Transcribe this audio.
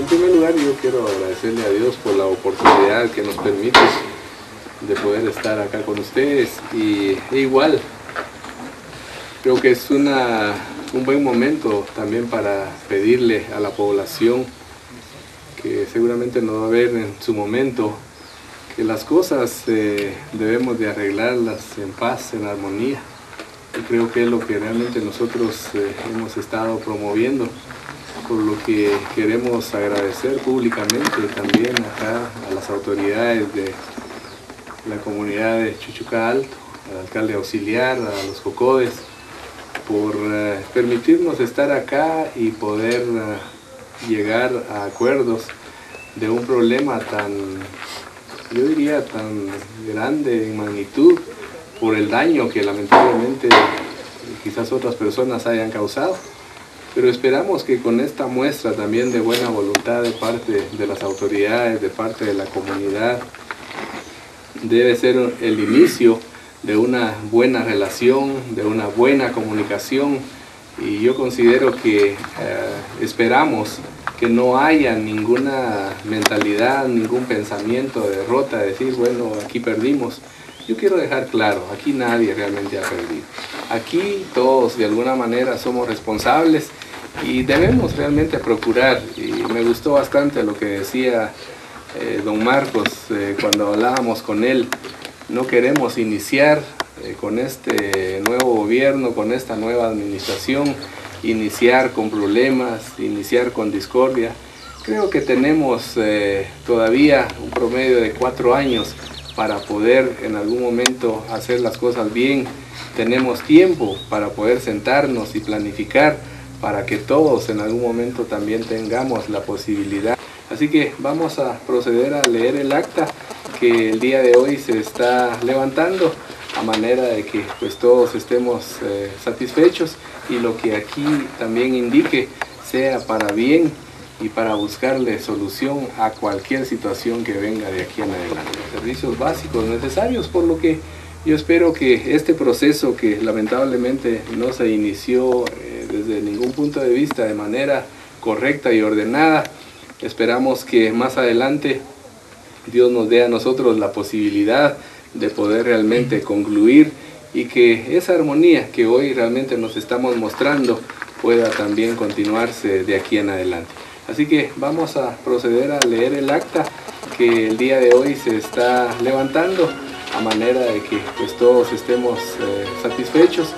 En primer lugar yo quiero agradecerle a Dios por la oportunidad que nos permite de poder estar acá con ustedes. Y e igual creo que es una, un buen momento también para pedirle a la población que seguramente nos va a ver en su momento que las cosas eh, debemos de arreglarlas en paz, en armonía y creo que es lo que realmente nosotros eh, hemos estado promoviendo por lo que queremos agradecer públicamente también acá a las autoridades de la comunidad de Chuchuca Alto, al alcalde auxiliar, a los Cocodes, por eh, permitirnos estar acá y poder eh, llegar a acuerdos de un problema tan, yo diría, tan grande en magnitud por el daño que lamentablemente quizás otras personas hayan causado pero esperamos que con esta muestra también de buena voluntad de parte de las autoridades, de parte de la comunidad, debe ser el inicio de una buena relación, de una buena comunicación y yo considero que eh, esperamos que no haya ninguna mentalidad, ningún pensamiento de derrota, de decir, bueno, aquí perdimos. Yo quiero dejar claro, aquí nadie realmente ha perdido. Aquí todos de alguna manera somos responsables y debemos realmente procurar, y me gustó bastante lo que decía eh, don Marcos eh, cuando hablábamos con él, no queremos iniciar eh, con este nuevo gobierno, con esta nueva administración, iniciar con problemas, iniciar con discordia. Creo que tenemos todavía un promedio de cuatro años para poder en algún momento hacer las cosas bien. Tenemos tiempo para poder sentarnos y planificar para que todos en algún momento también tengamos la posibilidad. Así que vamos a proceder a leer el acta que el día de hoy se está levantando a manera de que pues todos estemos eh, satisfechos y lo que aquí también indique sea para bien y para buscarle solución a cualquier situación que venga de aquí en adelante. Servicios básicos necesarios, por lo que yo espero que este proceso que lamentablemente no se inició eh, desde ningún punto de vista de manera correcta y ordenada, esperamos que más adelante Dios nos dé a nosotros la posibilidad de poder realmente concluir y que esa armonía que hoy realmente nos estamos mostrando pueda también continuarse de aquí en adelante. Así que vamos a proceder a leer el acta que el día de hoy se está levantando a manera de que pues todos estemos eh, satisfechos.